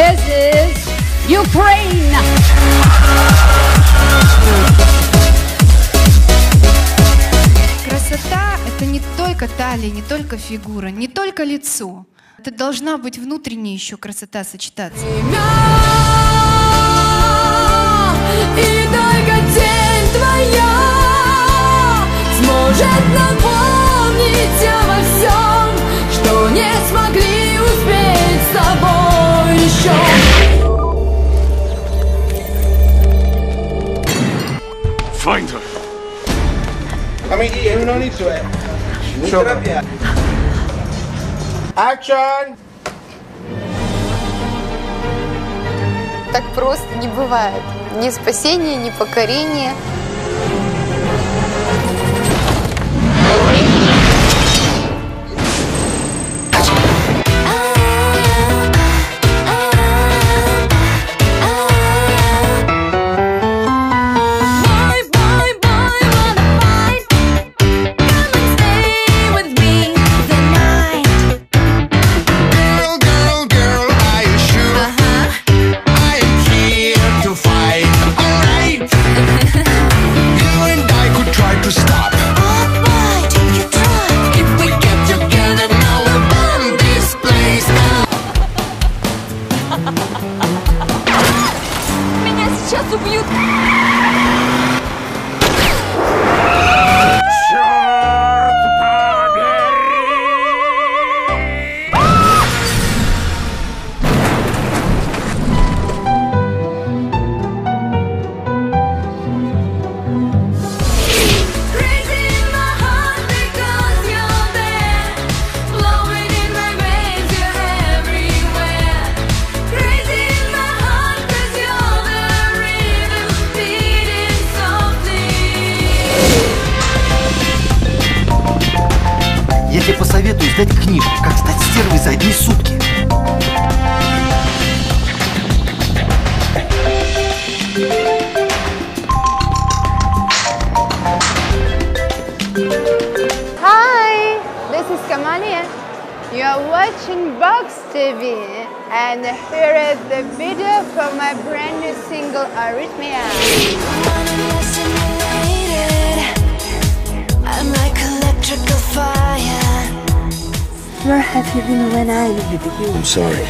This is Ukraine. Красота — это не только талия, не только фигура, не только лицо. Это должна быть внутренняя еще красота сочетаться. on each way. Mix sure. it. Action! Так просто не бывает. Ни спасения, ни покорения. Я тебе посоветую издать книжку «Как стать стервой за одни сутки». Hi, this is Kamalia. You are watching Box TV and here is the video for my brand new single Arrhythmia. I'm like electrical fire Where have you been when I needed you? I'm sorry.